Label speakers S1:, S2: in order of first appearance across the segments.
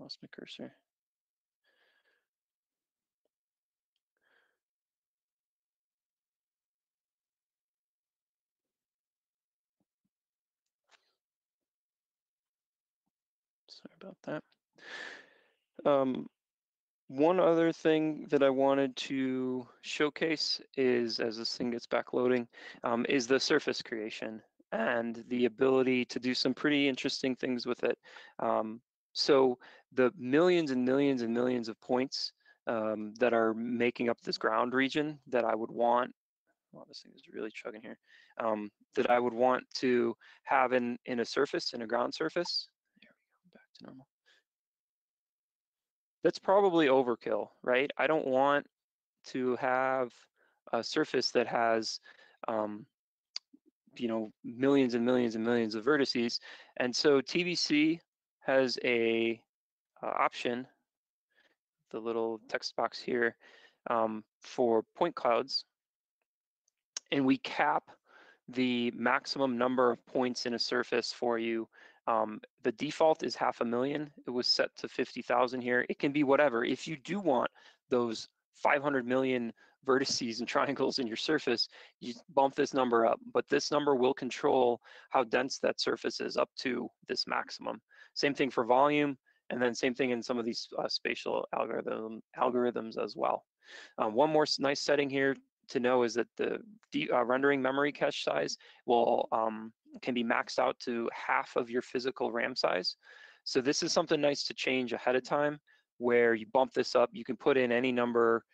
S1: Lost my cursor. Sorry about that. Um, one other thing that I wanted to showcase is, as this thing gets backloading, um, is the surface creation and the ability to do some pretty interesting things with it. Um, so the millions and millions and millions of points um, that are making up this ground region that I would want, oh, this thing is really chugging here, um, that I would want to have in, in a surface, in a ground surface. There we go, back to normal that's probably overkill, right? I don't want to have a surface that has, um, you know, millions and millions and millions of vertices. And so TBC has a option, the little text box here, um, for point clouds. And we cap the maximum number of points in a surface for you um, the default is half a million. It was set to 50,000 here. It can be whatever. If you do want those 500 million vertices and triangles in your surface, you bump this number up. But this number will control how dense that surface is up to this maximum. Same thing for volume, and then same thing in some of these uh, spatial algorithm, algorithms as well. Um, one more nice setting here to know is that the uh, rendering memory cache size will um, can be maxed out to half of your physical RAM size. So this is something nice to change ahead of time where you bump this up, you can put in any number,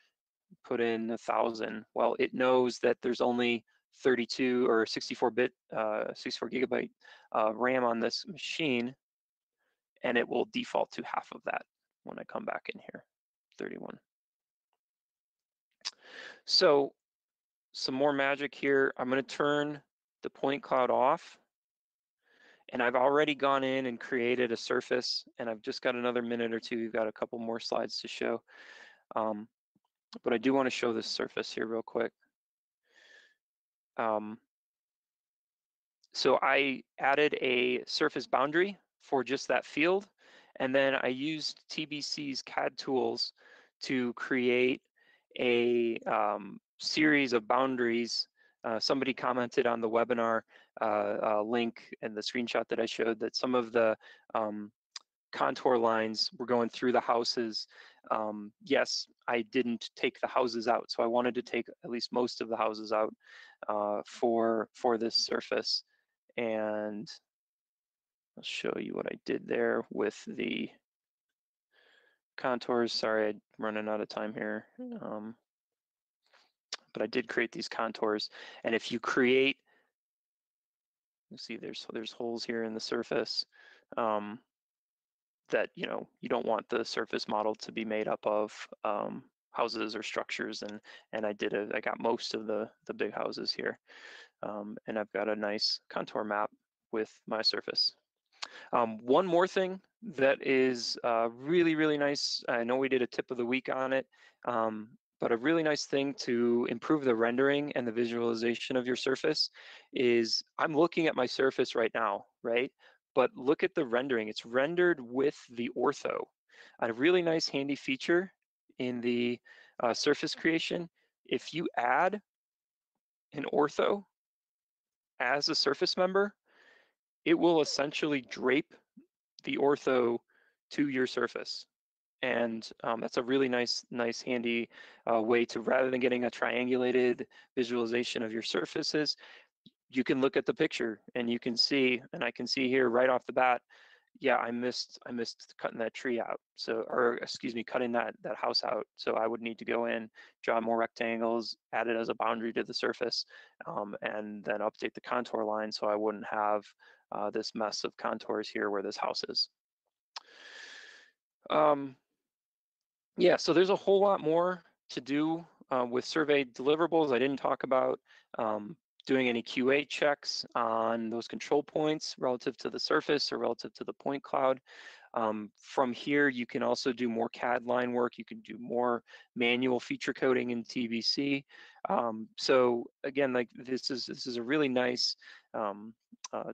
S1: put in a thousand. Well, it knows that there's only 32 or 64 bit, uh, 64 gigabyte uh, RAM on this machine, and it will default to half of that when I come back in here, 31. So some more magic here. I'm gonna turn the point cloud off. And I've already gone in and created a surface and I've just got another minute or two. We've got a couple more slides to show. Um, but I do want to show this surface here real quick. Um, so I added a surface boundary for just that field. And then I used TBC's CAD tools to create a um, series of boundaries uh, somebody commented on the webinar uh, uh, link and the screenshot that I showed that some of the um, contour lines were going through the houses. Um, yes, I didn't take the houses out, so I wanted to take at least most of the houses out uh, for for this surface. And I'll show you what I did there with the contours. Sorry, I'm running out of time here. Um, but I did create these contours. And if you create, you see there's there's holes here in the surface um, that you know you don't want the surface model to be made up of um, houses or structures. And and I did it. I got most of the the big houses here, um, and I've got a nice contour map with my surface. Um, one more thing that is uh, really, really nice, I know we did a tip of the week on it, um, but a really nice thing to improve the rendering and the visualization of your surface is I'm looking at my surface right now, right? But look at the rendering. It's rendered with the ortho. A really nice handy feature in the uh, surface creation, if you add an ortho as a surface member, it will essentially drape the ortho to your surface and um, that's a really nice, nice, handy uh, way to rather than getting a triangulated visualization of your surfaces, you can look at the picture and you can see, and I can see here right off the bat, yeah, I missed, I missed cutting that tree out. So, or excuse me, cutting that that house out. So I would need to go in, draw more rectangles, add it as a boundary to the surface, um, and then update the contour line so I wouldn't have uh, this mess of contours here where this house is. Um, yeah, so there's a whole lot more to do uh, with survey deliverables. I didn't talk about um, doing any QA checks on those control points relative to the surface or relative to the point cloud. Um, from here, you can also do more CAD line work. You can do more manual feature coding in TBC. Um, so again, like this is this is a really nice um, uh,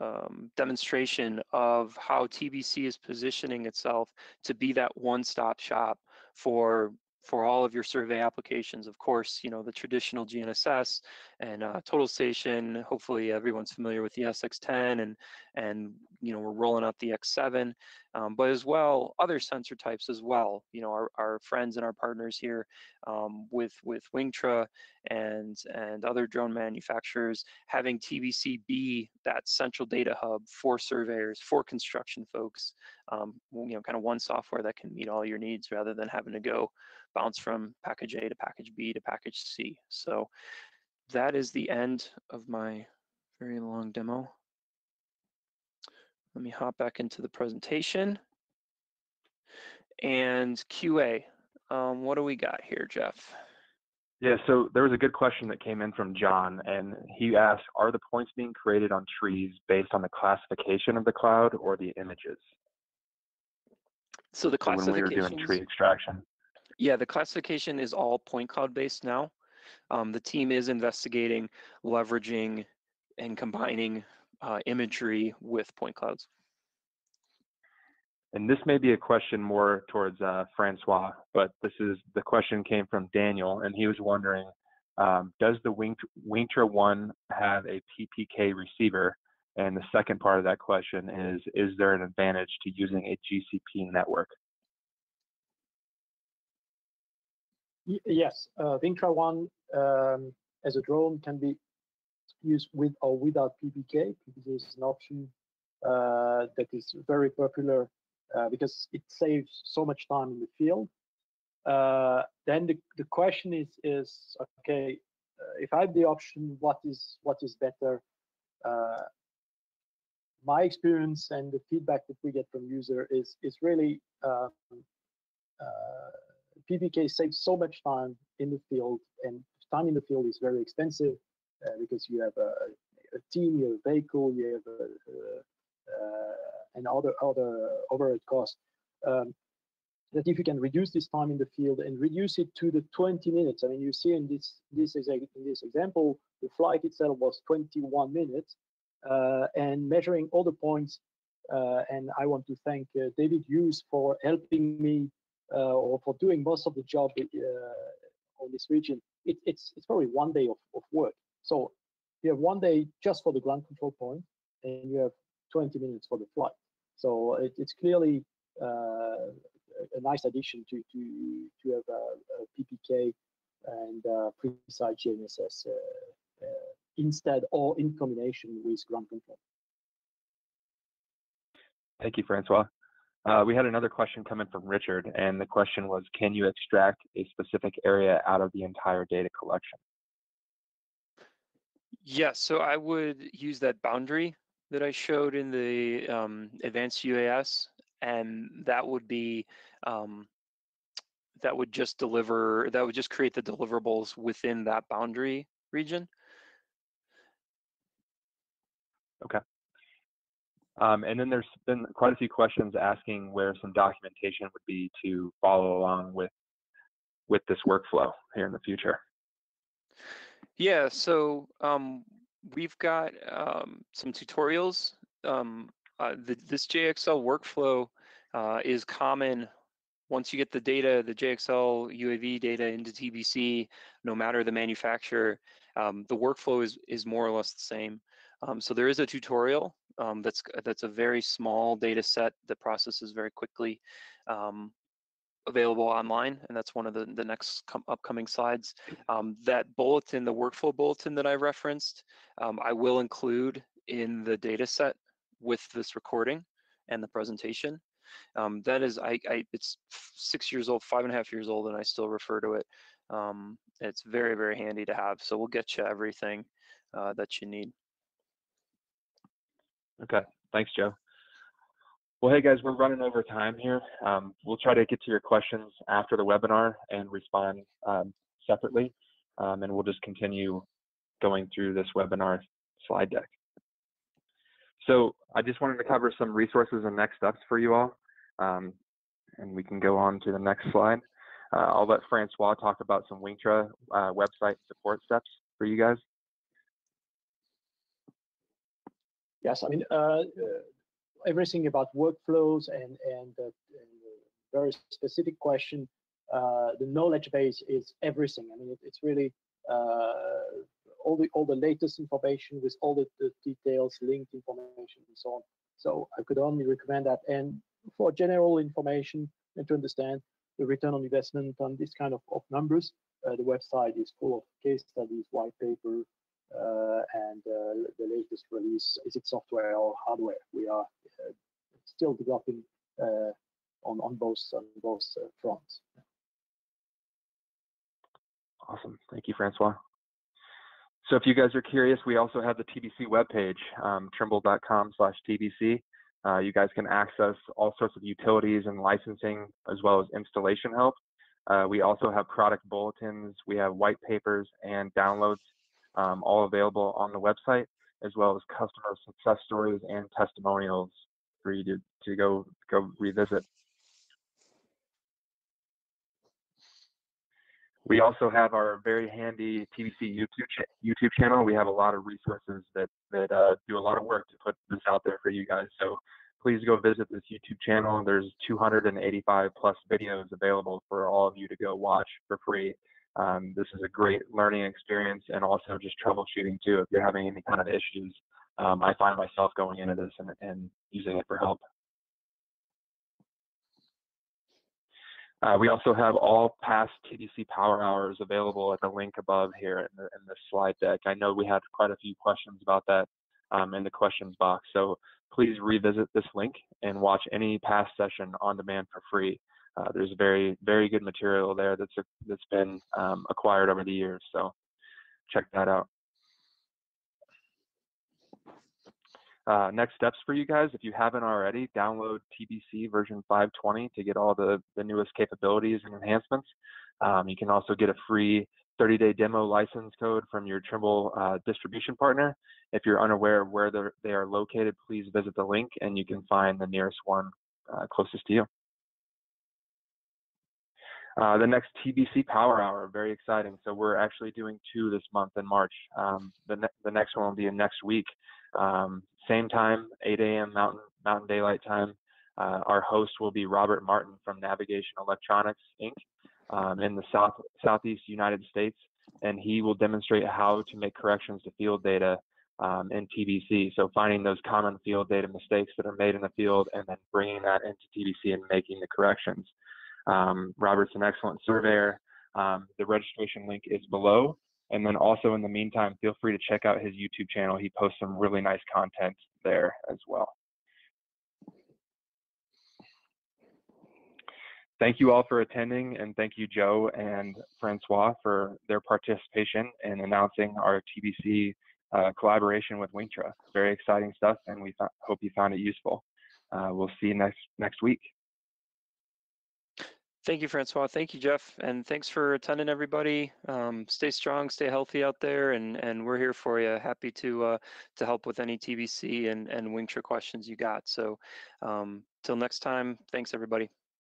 S1: um, demonstration of how TBC is positioning itself to be that one-stop shop for for all of your survey applications. Of course, you know, the traditional GNSS and uh, Total Station, hopefully everyone's familiar with the SX10 and, and you know, we're rolling out the X7, um, but as well, other sensor types as well. You know, our, our friends and our partners here um, with, with Wingtra and, and other drone manufacturers, having TBC be that central data hub for surveyors, for construction folks, um, you know, kind of one software that can meet all your needs rather than having to go bounce from package A to package B to package C. So that is the end of my very long demo. Let me hop back into the presentation. And QA, um, what do we got here, Jeff?
S2: Yeah, so there was a good question that came in from John, and he asked, are the points being created on trees based on the classification of the cloud or the images?
S1: So the classification.
S2: when we were doing tree extraction.
S1: Yeah, the classification is all point cloud based now. Um, the team is investigating leveraging and combining uh, imagery with point clouds.
S2: And this may be a question more towards uh, Francois, but this is the question came from Daniel, and he was wondering, um, does the Wingtra One have a PPK receiver? And the second part of that question is, is there an advantage to using a GCP network?
S3: Yes, uh, Wingtra One um, as a drone can be used with or without PPK. PPK is an option uh, that is very popular uh, because it saves so much time in the field. Uh, then the, the question is is okay uh, if I have the option, what is what is better? Uh, my experience and the feedback that we get from user is is really um, PPK saves so much time in the field, and time in the field is very expensive uh, because you have a, a, team, you have a vehicle, you have a, uh, and other other overhead costs. Um, that if you can reduce this time in the field and reduce it to the 20 minutes, I mean, you see in this this in this example, the flight itself was 21 minutes, uh, and measuring all the points. Uh, and I want to thank uh, David Hughes for helping me uh, or for doing most of the job uh, on this region, it, it's it's probably one day of, of work. So you have one day just for the ground control point, and you have 20 minutes for the flight. So it, it's clearly uh, a nice addition to to to have a, a PPK and uh, precise GNSS uh, uh, instead or in combination with ground control.
S2: Thank you, Francois. Uh, we had another question coming from Richard, and the question was, can you extract a specific area out of the entire data collection?
S1: Yes, so I would use that boundary that I showed in the um, advanced UAS, and that would be um, that would just deliver that would just create the deliverables within that boundary region.
S2: Okay. Um, and then there's been quite a few questions asking where some documentation would be to follow along with with this workflow here in the future.
S1: Yeah, so um, we've got um, some tutorials. Um, uh, the, this JXL workflow uh, is common once you get the data, the JXL UAV data into TBC, no matter the manufacturer, um, the workflow is, is more or less the same. Um, so there is a tutorial um, that's that's a very small data set that processes very quickly um, available online and that's one of the, the next upcoming slides. Um, that bulletin the workflow bulletin that i referenced um, i will include in the data set with this recording and the presentation. Um, that is I, I, it's six years old five and a half years old and i still refer to it. Um, it's very very handy to have so we'll get you everything uh, that you need
S2: Okay, thanks, Joe. Well, hey guys, we're running over time here. Um, we'll try to get to your questions after the webinar and respond um, separately, um, and we'll just continue going through this webinar slide deck. So I just wanted to cover some resources and next steps for you all, um, and we can go on to the next slide. Uh, I'll let Francois talk about some Wingtra uh, website support steps for you guys.
S3: Yes, I mean uh, uh, everything about workflows and and, uh, and very specific question. The knowledge base is everything. I mean, it, it's really all the all the latest information with all the, the, details, linked information, and so on. So I could only recommend that. And for general information and to understand the return on investment on this kind of, of numbers, uh, the website is full of case studies, white paper, and uh, the latest release. Is it software or hardware? We are uh, still developing uh, on on both on both uh, fronts.
S2: Awesome. Thank you, Francois. So if you guys are curious, we also have the TBC webpage, um, trimble.com slash TBC. Uh, you guys can access all sorts of utilities and licensing as well as installation help. Uh, we also have product bulletins, we have white papers and downloads um, all available on the website, as well as customer success stories and testimonials for you to, to go, go revisit. We also have our very handy TBC YouTube YouTube channel. We have a lot of resources that that uh, do a lot of work to put this out there for you guys. So please go visit this YouTube channel. There's 285 plus videos available for all of you to go watch for free. Um, this is a great learning experience and also just troubleshooting too. If you're having any kind of issues, um, I find myself going into this and, and using it for help. Uh, we also have all past TBC Power Hours available at the link above here in, the, in this slide deck. I know we had quite a few questions about that um, in the questions box, so please revisit this link and watch any past session on demand for free. Uh, there's very, very good material there that's, that's been um, acquired over the years, so check that out. Uh, next steps for you guys, if you haven't already, download TBC version 520 to get all the, the newest capabilities and enhancements. Um, you can also get a free 30-day demo license code from your Trimble uh, distribution partner. If you're unaware of where they are located, please visit the link and you can find the nearest one uh, closest to you. Uh, the next TBC Power Hour, very exciting. So we're actually doing two this month in March. Um, the, ne the next one will be in next week. Um, same time, 8 a.m. Mountain Mountain Daylight Time. Uh, our host will be Robert Martin from Navigation Electronics Inc. Um, in the South Southeast United States, and he will demonstrate how to make corrections to field data um, in TBC. So finding those common field data mistakes that are made in the field, and then bringing that into TBC and making the corrections. Um, Robert's an excellent surveyor. Um, the registration link is below. And then also in the meantime, feel free to check out his YouTube channel. He posts some really nice content there as well. Thank you all for attending and thank you Joe and Francois for their participation in announcing our TBC uh, collaboration with Wingtra. Very exciting stuff and we hope you found it useful. Uh, we'll see you next, next week.
S1: Thank you, Francois. Thank you, Jeff. And thanks for attending, everybody. Um, stay strong, stay healthy out there, and, and we're here for you. Happy to uh, to help with any TBC and, and Wingtra questions you got. So um, till next time, thanks, everybody.